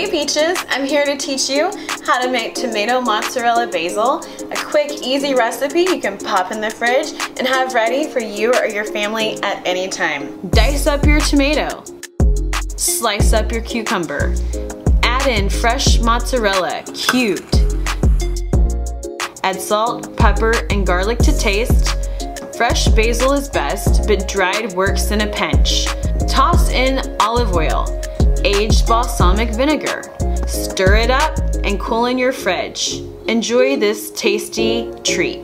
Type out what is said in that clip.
Hey Peaches, I'm here to teach you how to make tomato mozzarella basil, a quick, easy recipe you can pop in the fridge and have ready for you or your family at any time. Dice up your tomato. Slice up your cucumber. Add in fresh mozzarella, cubed. Add salt, pepper, and garlic to taste. Fresh basil is best, but dried works in a pinch. Toss in olive oil, aged balsamic vinegar. Stir it up and cool in your fridge. Enjoy this tasty treat.